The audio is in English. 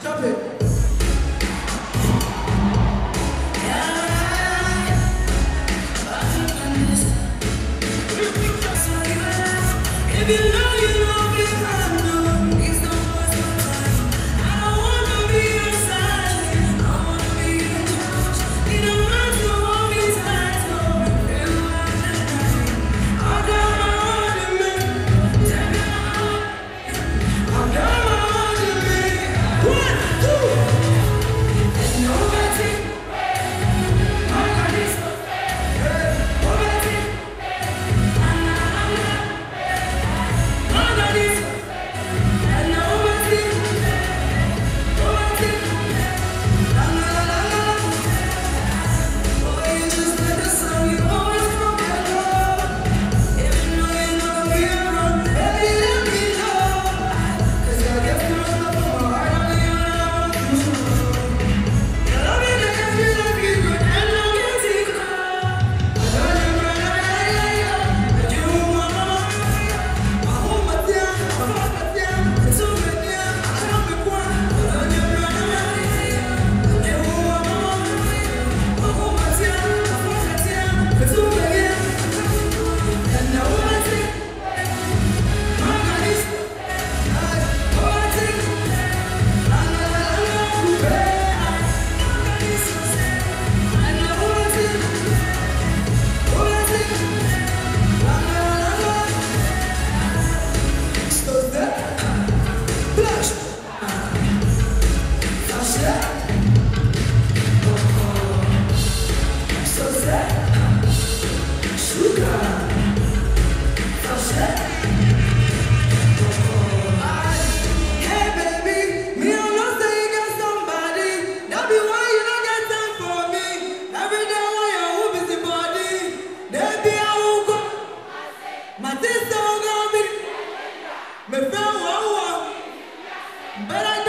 Chop it. If you know, you know, if I'm But I